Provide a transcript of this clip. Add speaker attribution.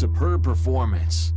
Speaker 1: superb performance.